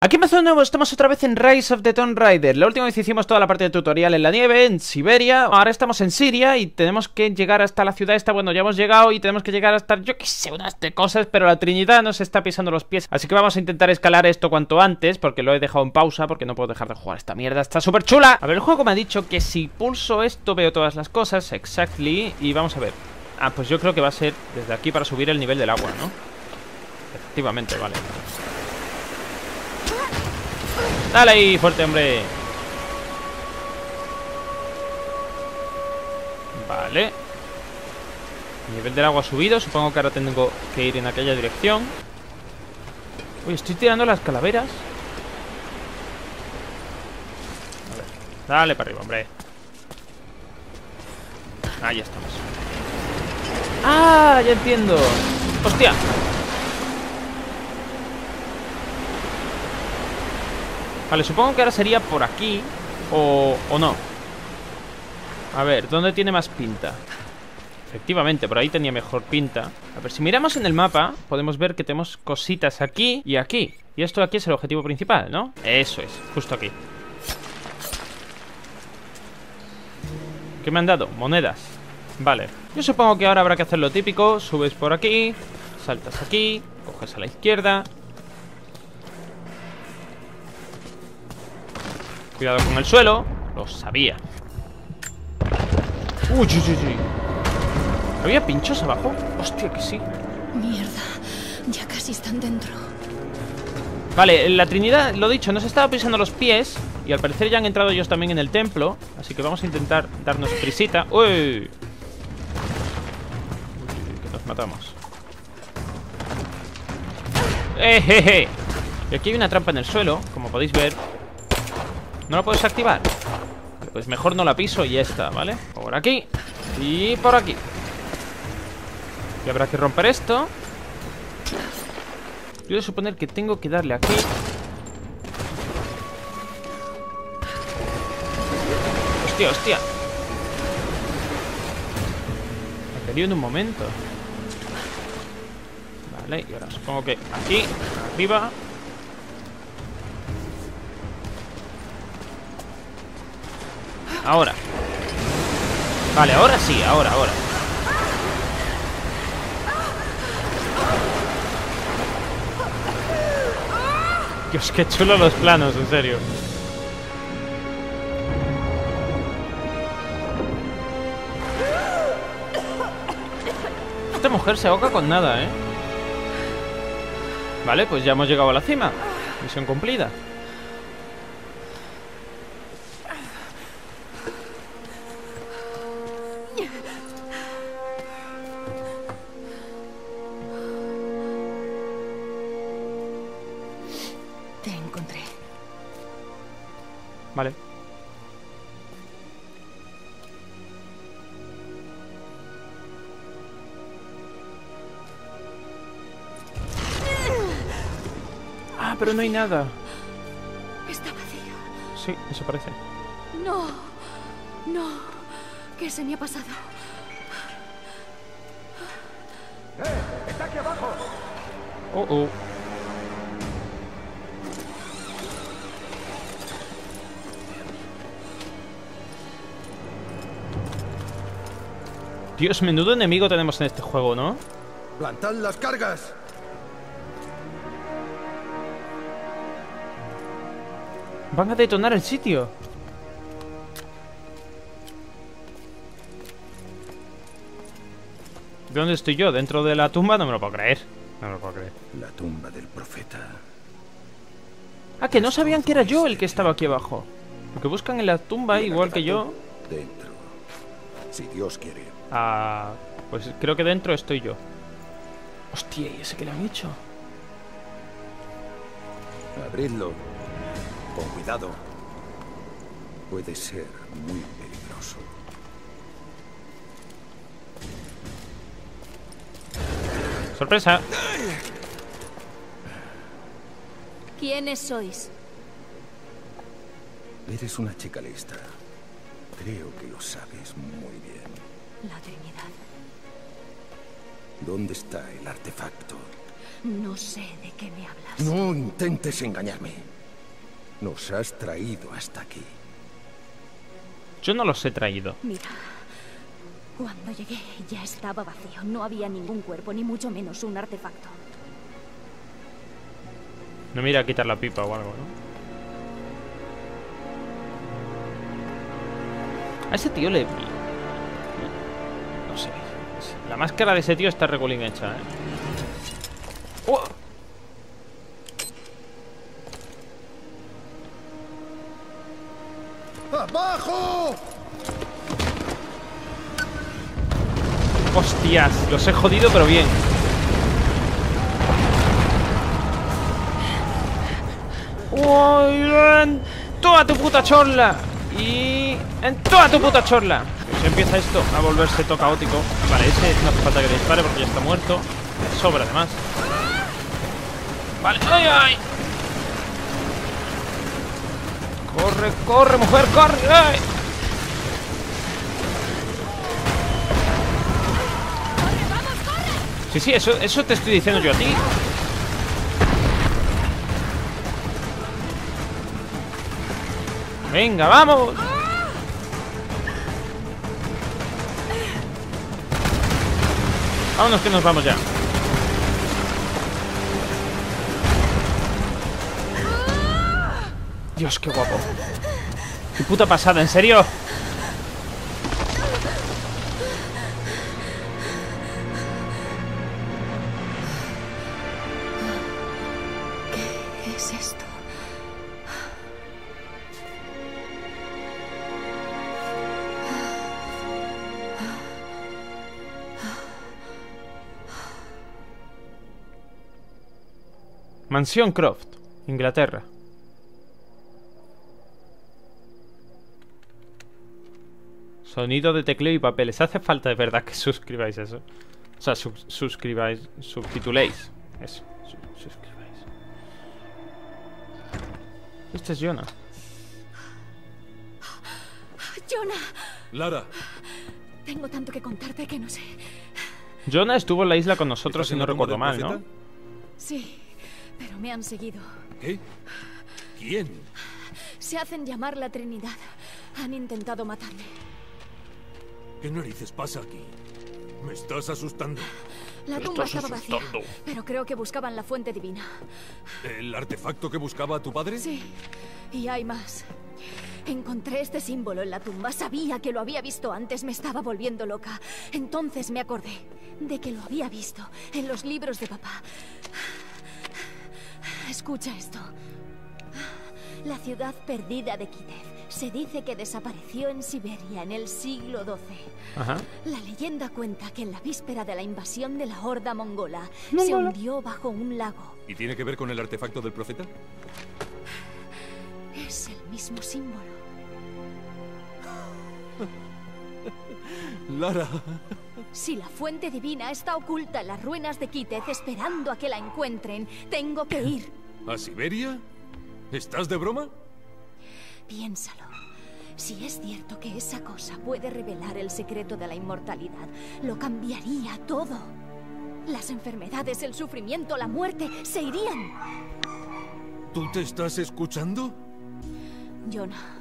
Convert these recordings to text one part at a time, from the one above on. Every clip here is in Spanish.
Aquí me de nuevo, estamos otra vez en Rise of the Tomb Raider. La última vez hicimos toda la parte de tutorial en la nieve, en Siberia. Ahora estamos en Siria y tenemos que llegar hasta la ciudad esta. Bueno, ya hemos llegado y tenemos que llegar hasta, yo qué sé, unas de cosas Pero la Trinidad nos está pisando los pies. Así que vamos a intentar escalar esto cuanto antes Porque lo he dejado en pausa, porque no puedo dejar de jugar esta mierda. Está súper chula. A ver, el juego me ha dicho que si pulso esto veo todas las cosas Exactly, y vamos a ver. Ah, pues yo creo que va a ser desde aquí para subir el nivel del agua, ¿no? Efectivamente, vale Dale ahí, fuerte, hombre. Vale. Nivel del agua subido. Supongo que ahora tengo que ir en aquella dirección. Uy, estoy tirando las calaveras. A ver. Dale para arriba, hombre. Ahí estamos. ¡Ah! Ya entiendo. ¡Hostia! Vale, supongo que ahora sería por aquí o, o no. A ver, ¿dónde tiene más pinta? Efectivamente, por ahí tenía mejor pinta. A ver, si miramos en el mapa Podemos ver que tenemos cositas aquí y aquí. Y esto de aquí es el objetivo principal, ¿no? Eso es, justo aquí. ¿Qué me han dado? Monedas. Vale, yo supongo que ahora habrá que hacer lo típico. Subes por aquí, saltas aquí Coges a la izquierda Cuidado con el suelo. Lo sabía. Uy, uy, uy, ¿Había pinchos abajo? Hostia, que sí. Mierda. Ya casi están dentro. Vale, la Trinidad, lo dicho, nos estaba pisando los pies. Y al parecer ya han entrado ellos también en el templo. Así que vamos a intentar darnos prisita. ¡Uy! Que nos matamos. ¡Eh, Y aquí hay una trampa en el suelo, como podéis ver. ¿No la puedes activar? Pues mejor no la piso y ya está, ¿vale? Por aquí y por aquí. Y habrá que romper esto. Yo voy a suponer que tengo que darle aquí. Hostia, hostia. Me perdido en un momento. Vale, y ahora supongo que aquí Arriba Ahora. Vale, ahora sí, ahora, ahora. Dios, qué chulo los planos, en serio. Esta mujer se ahoga con nada, ¿eh? Vale, pues ya hemos llegado a la cima. Misión cumplida pero no hay nada. Está vacío. Sí, eso parece. No. No. ¿Qué se me ha pasado? ¡Eh! ¡Está aquí abajo! Oh, oh. Dios, menudo enemigo tenemos en este juego, ¿no? ¡Plantad las cargas! Van a detonar el sitio. ¿De dónde estoy yo? ¿Dentro de la tumba? No me lo puedo creer. No me lo puedo creer. La tumba del profeta. Ah, que no sabían que era yo el que estaba aquí abajo. Porque buscan en la tumba igual que yo. Dentro. Si Dios quiere. Ah, pues creo que dentro estoy yo. Hostia, ¿y ese que le han hecho? Abridlo. Con cuidado. Puede ser muy peligroso. ¡Sorpresa! ¿Quiénes sois? Eres una chica lista. Creo que lo sabes muy bien. La Trinidad. ¿Dónde está el artefacto? No sé de qué me hablas. No intentes engañarme. Nos has traído hasta aquí. Yo no los he traído. Mira, cuando llegué ya estaba vacío. No había ningún cuerpo, ni mucho menos un artefacto. No mira a quitar la pipa o algo, ¿no? A ese tío le... No sé. La máscara de ese tío está regulín hecha, ¿eh? ¡Oh! ¡Abajo! ¡Hostias! Los he jodido, pero bien. ¡Uy! ¡En toda tu puta chorla! Y... ¡En toda tu puta chorla! Pues empieza esto a volverse todo caótico. Vale, ese no hace falta que le dispare porque ya está muerto. Sobra, además. Vale, ¡ay, ay! ¡Corre, corre, mujer, corre! ¡Ay! Sí, sí, eso, eso te estoy diciendo yo a ti. Venga, vamos. Vámonos que nos vamos ya. Dios, qué guapo. Qué puta pasada, ¿en serio? ¿Qué es esto? Mansión Croft, Inglaterra. Sonido de tecleo y papeles. Hace falta de verdad que suscribáis eso. O sea, sub- suscribáis, subtituléis. Eso, su- suscribáis. Este es Jonah. Jonah, Lara, tengo tanto que contarte que no sé. Jonah estuvo en la isla con nosotros, ¿estás si no recuerdo mal, ¿no? Sí, pero me han seguido. ¿Qué? ¿Quién? Se hacen llamar la Trinidad. Han intentado matarme. ¿Qué narices pasa aquí? Me estás asustando. La tumba estás estaba vacía, pero creo que buscaban la fuente divina. ¿El artefacto que buscaba tu padre? Sí, y hay más. Encontré este símbolo en la tumba. Sabía que lo había visto antes. Me estaba volviendo loca. Entonces me acordé de que lo había visto en los libros de papá. Escucha esto. La ciudad perdida de Kitez se dice que desapareció en Siberia en el siglo XII. Ajá. La leyenda cuenta que en la víspera de la invasión de la horda mongola se hundió bajo un lago. ¿Y tiene que ver con el artefacto del profeta? Es el mismo símbolo. Lara. Si la fuente divina está oculta en las ruinas de Kitez esperando a que la encuentren, tengo que ir. ¿A Siberia? ¿Estás de broma? Piénsalo. Si es cierto que esa cosa puede revelar el secreto de la inmortalidad, lo cambiaría todo. Las enfermedades, el sufrimiento, la muerte se irían. ¿Tú te estás escuchando? Jonah,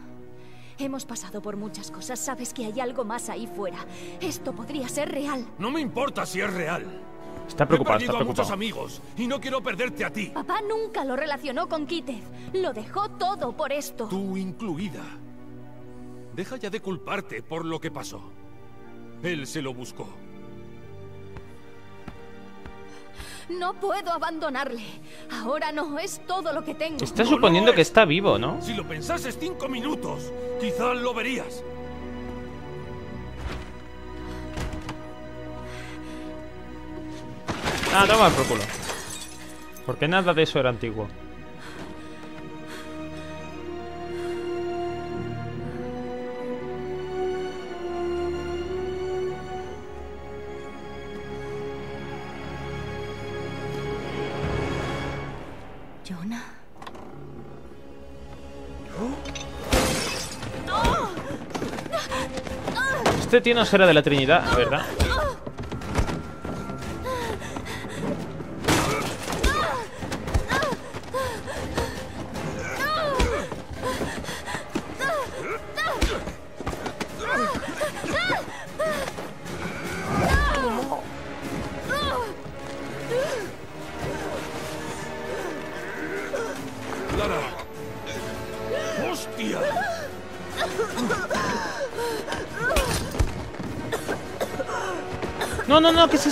hemos pasado por muchas cosas. Sabes que hay algo más ahí fuera. Esto podría ser real. No me importa si es real. Está He preocupado, perdido está a muchos preocupado. amigos y no quiero perderte a ti. Papá nunca lo relacionó con Kitez. Lo dejó todo por esto. Tú incluida. Deja ya de culparte por lo que pasó. Él se lo buscó. No puedo abandonarle. Ahora no, es todo lo que tengo. Está No suponiendo que es. está vivo, ¿no? Si lo pensases cinco minutos, quizá lo verías. Ah, toma por culo. Porque nada de eso era antiguo. Este tío no será de la Trinidad, ¿verdad?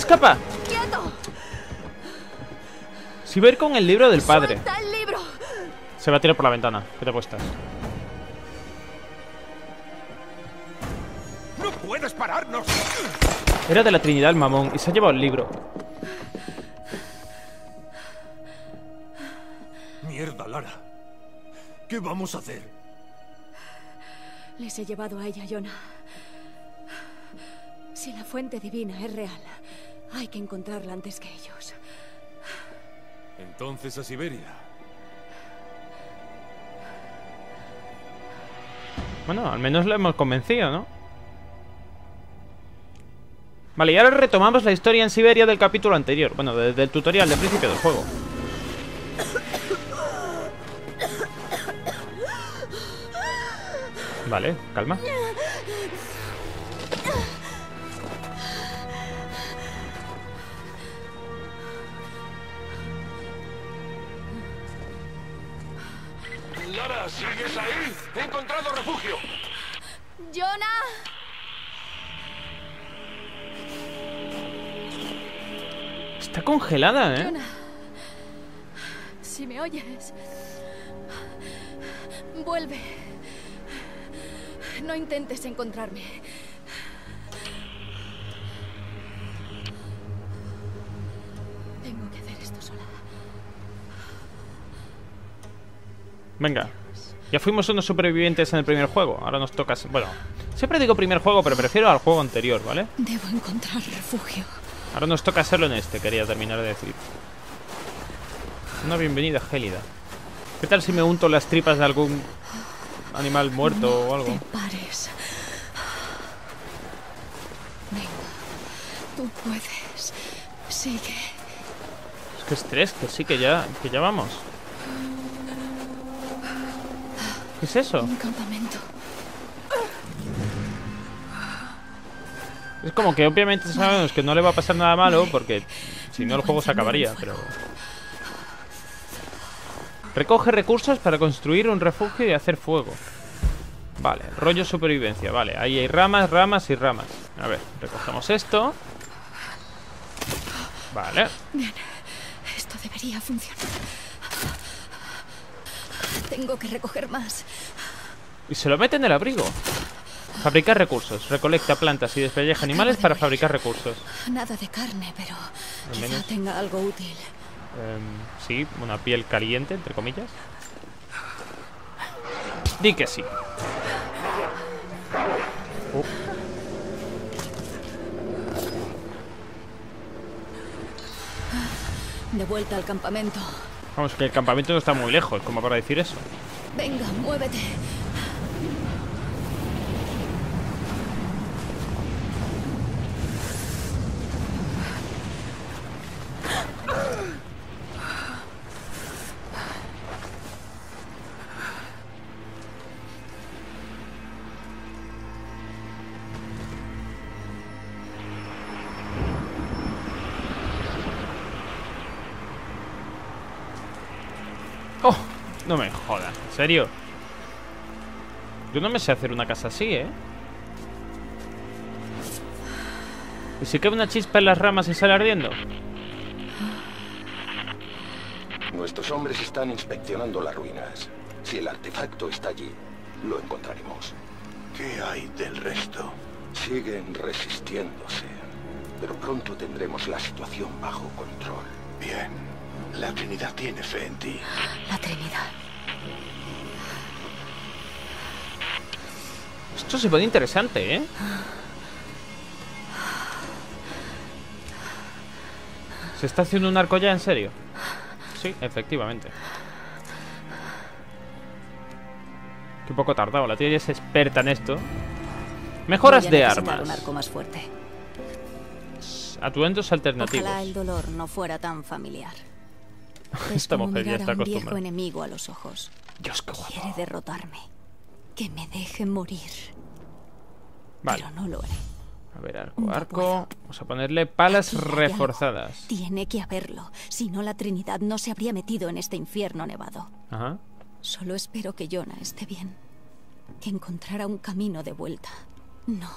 Escapa. ¡Quieto! Si va a ir con el libro del padre. ¡Suelta el libro! Se va a tirar por la ventana. ¿Qué te apuestas? ¡No puedes pararnos! Era de la Trinidad el mamón y se ha llevado el libro. Mierda, Lara. ¿Qué vamos a hacer? Les he llevado a ella, Jonah. Si la fuente divina es real, hay que encontrarla antes que ellos. Entonces a Siberia. Bueno, al menos lo hemos convencido, ¿no? Vale, y ahora retomamos la historia en Siberia del capítulo anterior. Bueno, desde el tutorial del principio del juego. Vale, calma. Lara, ¿sigues ahí? He encontrado refugio. ¡Jonah! Está congelada, ¿eh? Jonah. Si me oyes. Vuelve. No intentes encontrarme. Venga. Ya fuimos unos supervivientes en el primer juego. Ahora nos toca... Bueno, siempre digo primer juego, pero prefiero al juego anterior, ¿vale? Debo encontrar refugio. Ahora nos toca hacerlo en este, quería terminar de decir. Una bienvenida gélida. ¿Qué tal si me unto las tripas de algún animal muerto o algo? Te pares. Venga. Tú puedes. Sigue. Es que estrés, que sí, que ya, que ya vamos. ¿Qué es eso? Un campamento. Es como que obviamente sabemos que no le va a pasar nada malo porque si no el juego se acabaría, pero... Recoge recursos para construir un refugio y hacer fuego. Vale, rollo supervivencia, vale. Ahí hay ramas, ramas y ramas. A ver, recogemos esto. Vale. Bien. Esto debería funcionar. Tengo que recoger más. Y se lo mete en el abrigo. Fabricar recursos. Recolecta plantas y despelleja animales para fabricar recursos. Nada de carne, pero quizá tenga algo útil. Em, sí, una piel caliente, entre comillas. Di que sí. Oh, De vuelta al campamento. Vamos, que el campamento no está muy lejos, como para decir eso. Venga, muévete. No me jodas, ¿en serio? Yo no me sé hacer una casa así, ¿eh? ¿Y si cae una chispa en las ramas y sale ardiendo? Nuestros hombres están inspeccionando las ruinas. Si el artefacto está allí, lo encontraremos. ¿Qué hay del resto? Siguen resistiéndose, pero pronto tendremos la situación bajo control. Bien. La Trinidad tiene fe en ti. La Trinidad. Esto se pone interesante, ¿eh? ¿Se está haciendo un arco ya en serio? Sí, efectivamente. Qué poco tardado, la tía ya es experta en esto. Mejoras Voy a de armas. un arco más fuerte. Atuendos alternativos. Ojalá el dolor no fuera tan familiar. Es Esta como mujer ya está a un viejo acostumbrada. enemigo a los ojos. Dios, qué guapo. Quiere derrotarme. Que me deje morir. Vale, Pero no lo haré. a ver, arco, arco. Vamos a ponerle palas reforzadas. Tiene que haberlo. Si no, la Trinidad no se habría metido en este infierno nevado. Ajá. Solo espero que Jonah esté bien. Que encontrara un camino de vuelta. No.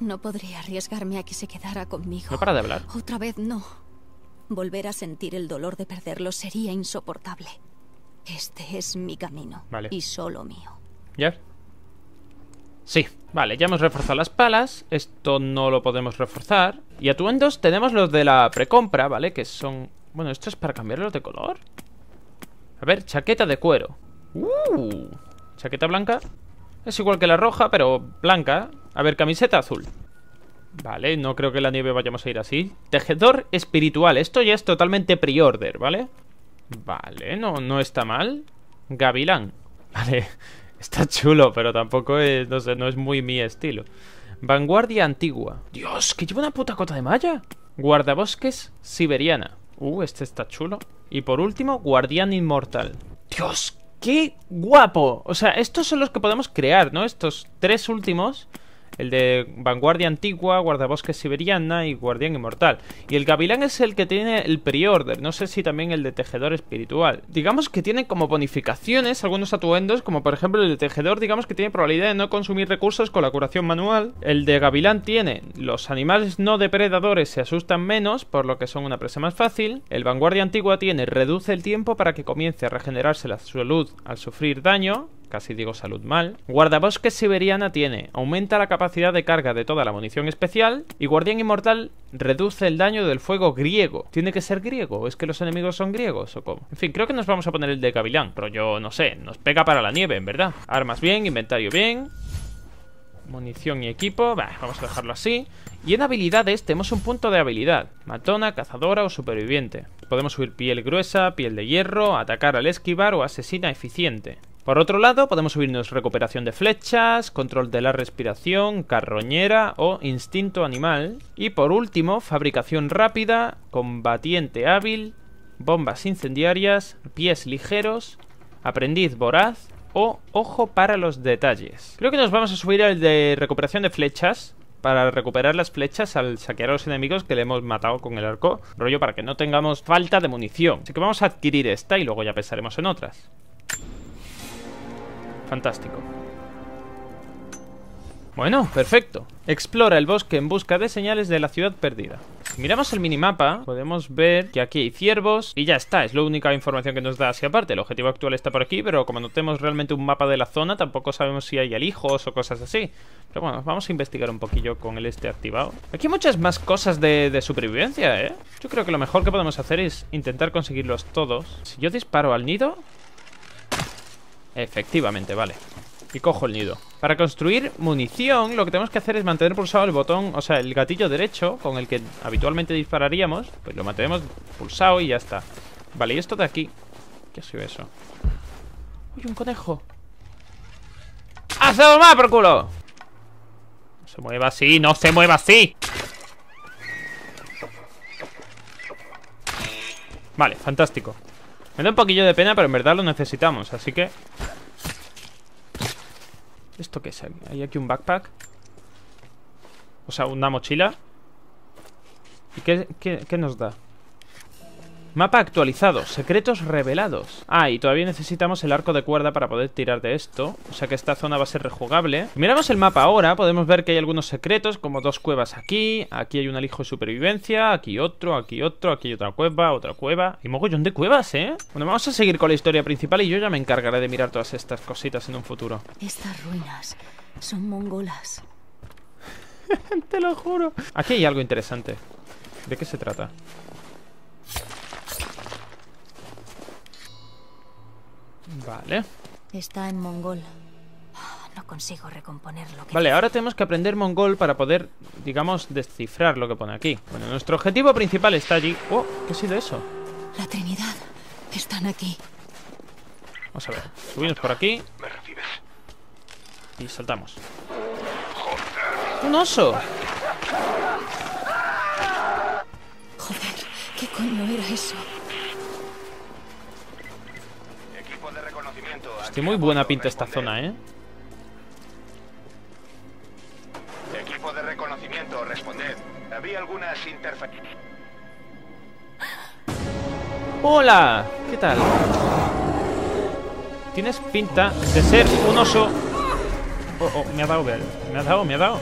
No podría arriesgarme a que se quedara conmigo. No para de hablar. Otra vez no. Volver a sentir el dolor de perderlo sería insoportable. Este es mi camino. Vale. Y solo mío. ¿Ya? Sí, vale, ya hemos reforzado las palas Esto no lo podemos reforzar Y atuendos tenemos los de la precompra, ¿vale? Que son... Bueno, esto es para cambiarlos de color A ver, chaqueta de cuero Uh, chaqueta blanca Es igual que la roja, pero blanca A ver, camiseta azul Vale, no creo que la nieve vayamos a ir así. Tejedor espiritual Esto ya es totalmente pre-order, ¿vale? Vale, no, no está mal. Gavilán Vale, está chulo, pero tampoco es, no sé, no es muy mi estilo. Vanguardia antigua. Dios, que lleva una puta cota de malla. Guardabosques siberiana. Uh, este está chulo. Y por último, guardián inmortal. Dios, qué guapo. O sea, estos son los que podemos crear, ¿no? Estos tres últimos el de Vanguardia Antigua, Guardabosques Siberiana y Guardián Inmortal. Y el Gavilán es el que tiene el Pre-Order, no sé si también el de Tejedor Espiritual. Digamos que tiene como bonificaciones algunos atuendos, como por ejemplo el de Tejedor, digamos que tiene probabilidad de no consumir recursos con la curación manual. El de Gavilán tiene los animales no depredadores se asustan menos, por lo que son una presa más fácil. El Vanguardia Antigua tiene reduce el tiempo para que comience a regenerarse la salud al sufrir daño casi digo salud mal. Guardabosques Siberiana tiene, aumenta la capacidad de carga de toda la munición especial. Y Guardián Inmortal reduce el daño del fuego griego. ¿Tiene que ser griego? ¿O es que los enemigos son griegos o cómo? En fin, creo que nos vamos a poner el de Gavilán, pero yo no sé, nos pega para la nieve, en verdad. Armas bien, inventario bien. Munición y equipo, vamos a dejarlo así Y en habilidades tenemos un punto de habilidad Matona, cazadora o superviviente Podemos subir piel gruesa, piel de hierro Atacar al esquivar o asesina eficiente por otro lado, podemos subirnos recuperación de flechas, control de la respiración, carroñera o instinto animal. Y por último, fabricación rápida, combatiente hábil, bombas incendiarias, pies ligeros, aprendiz voraz o ojo para los detalles. Creo que nos vamos a subir al de recuperación de flechas, para recuperar las flechas al saquear a los enemigos que le hemos matado con el arco, rollo para que no tengamos falta de munición. Así que vamos a adquirir esta y luego ya pensaremos en otras. Fantástico. Bueno, perfecto. Explora el bosque en busca de señales de la ciudad perdida. Miramos el minimapa, podemos ver que aquí hay ciervos y ya está, es la única información que nos da así aparte. El objetivo actual está por aquí, pero como no tenemos realmente un mapa de la zona, tampoco sabemos si hay alijos o cosas así. Pero bueno, vamos a investigar un poquillo con el este activado. Aquí hay muchas más cosas de, de supervivencia, ¿eh? Yo creo que lo mejor que podemos hacer es intentar conseguirlos todos. Si yo disparo al nido... Efectivamente, vale y cojo el nido. Para construir munición, lo que tenemos que hacer es mantener pulsado el botón, o sea, el gatillo derecho con el que habitualmente dispararíamos. Pues lo mantenemos pulsado y ya está. Vale, y esto de aquí. ¿Qué ha sido eso? ¡Uy, un conejo! ¡Hacemos más por culo! No se mueva así, no se mueva así. Vale, fantástico. Me da un poquillo de pena, pero en verdad lo necesitamos, así que ¿Esto qué es? Hay aquí un backpack O sea, una mochila ¿Y qué, qué, nos da? Mapa actualizado, secretos revelados. Ah, y todavía necesitamos el arco de cuerda para poder tirar de esto O sea que esta zona va a ser rejugable. Si Miramos el mapa ahora, podemos ver que hay algunos secretos Como dos cuevas aquí Aquí hay un alijo de supervivencia Aquí otro, aquí otro, aquí hay otra cueva, otra cueva Y mogollón de cuevas, ¿eh? Bueno, vamos a seguir con la historia principal Y yo ya me encargaré de mirar todas estas cositas en un futuro. Estas ruinas son mongolas. Te lo juro. Aquí hay algo interesante. ¿De qué se trata? Vale. Está en mongol. No consigo recomponer lo que... Vale, ahora tenemos que aprender mongol para poder, digamos, descifrar lo que pone aquí. Bueno, nuestro objetivo principal está allí. ¡Oh! ¿Qué ha sido eso? La Trinidad. Están aquí. Vamos a ver. Subimos por aquí. ¿Me recibes? Y saltamos. ¡Un oso! Joder, ¿qué coño era eso? Tiene muy buena pinta esta zona, ¿eh? Equipo de reconocimiento, responded. Había algunas interferencias. ¡Hola! ¿Qué tal? Tienes pinta de ser un oso... Oh, oh, me ha dado, me ha dado, me ha dado.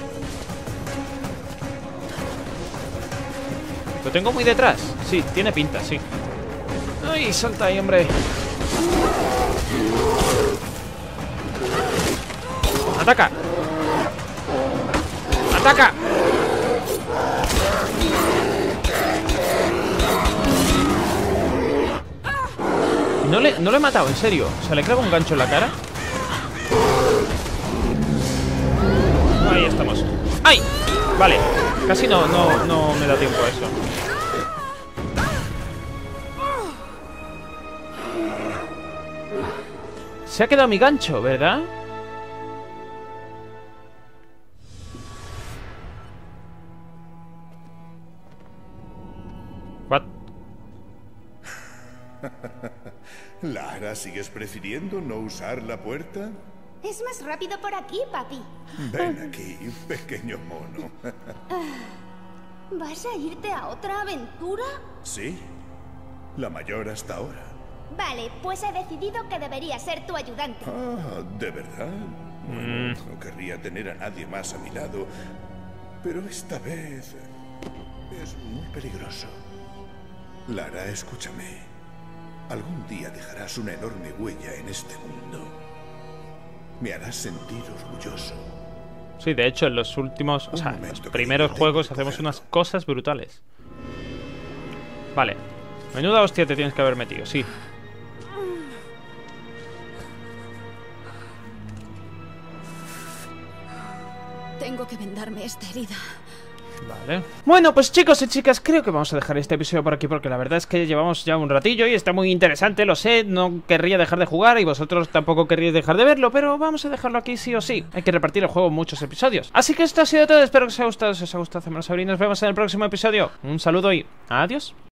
Lo tengo muy detrás. Sí, tiene pinta, sí. Ay, salta ahí, hombre. ¡Ataca! ¡Ataca! No le, no le he matado, en serio. O sea, le clavo un gancho en la cara. Ahí estamos. ¡Ay! Vale. Casi no, no, no me da tiempo a eso. Se ha quedado mi gancho, ¿verdad? Lara, ¿sigues prefiriendo no usar la puerta? Es más rápido por aquí, papi. Ven aquí, pequeño mono. ¿Vas a irte a otra aventura? Sí, la mayor hasta ahora. Vale, pues he decidido que debería ser tu ayudante. Ah, ¿de verdad? Bueno, no querría tener a nadie más a mi lado, pero esta vez es muy peligroso. Lara, escúchame. Algún día dejarás una enorme huella en este mundo. Me harás sentir orgulloso. Sí, de hecho, en los últimos, o sea, en los primeros juegos hacemos unas cosas brutales. Vale. Menuda hostia te tienes que haber metido, sí. Tengo que vendarme esta herida. Vale. Bueno, pues chicos y chicas, creo que vamos a dejar este episodio por aquí porque la verdad es que llevamos ya un ratillo y está muy interesante, lo sé, no querría dejar de jugar y vosotros tampoco querríais dejar de verlo, pero vamos a dejarlo aquí sí o sí. Hay que repartir el juego en muchos episodios. Así que esto ha sido todo, espero que os haya gustado, si os ha gustado, hacedmelo saber y nos vemos en el próximo episodio. Un saludo y adiós.